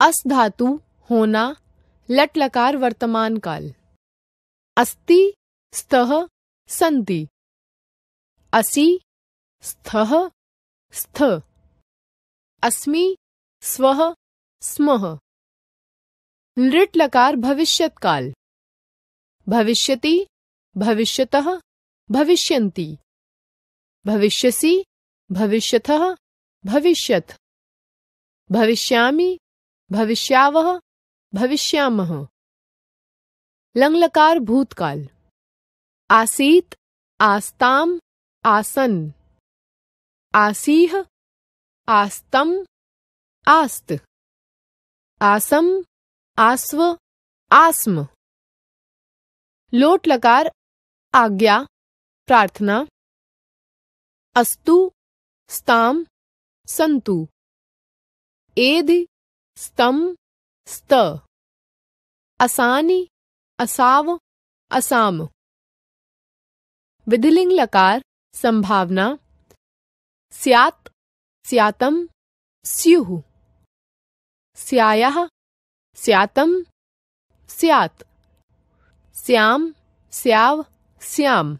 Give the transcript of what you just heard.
अस धातु होना लट लकार वर्तमान काल। अस्ति, स्तः सन्ति असि, स्थः, स्थ। अस्मि, स्वः, स्मः। लृट लकार भविष्यत काल भविष्यति, भविष्यतः, भविष्यन्ति। भविष्यसि, भविष्यतः, भविष्यत्। भविष्यामि भविष्यावः भविष्यामः लंगलकार भूतकाल। आसीत, आस्ताम, आसन। आसीह, आस्तम, आस्त। आसम, आस्व, आस्म। लोट लकार आज्ञा, प्रार्थना। अस्तु, स्ताम, संतु। एद स्तम स्त। असानी असाव, असाम। विधिलिंग लकार, संभावना। स्यात्, स्यातम, स्युः। स्यायः, स्यातम, स्यात्। स्याम, स्याव, स्याम।